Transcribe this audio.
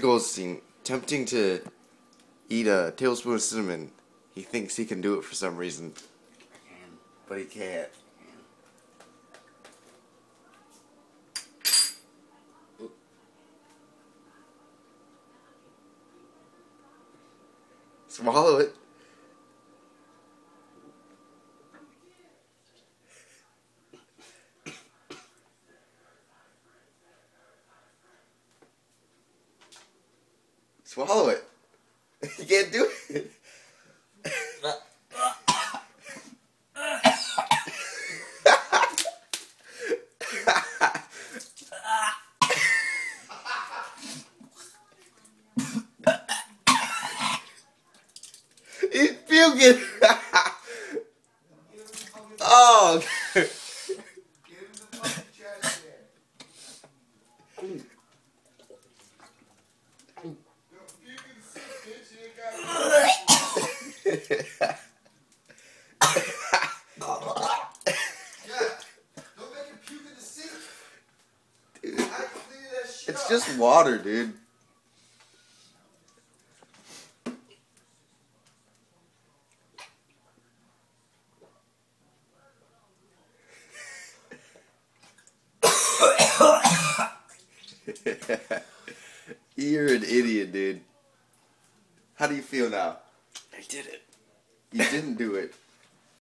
Goldstein attempting to eat a tablespoon of cinnamon. He thinks he can do it for some reason, but he can't. Swallow it. Swallow it. You can't do it. He's puking. oh. It's just water, dude. You're an idiot, dude. How do you feel now? I did it. You didn't do it.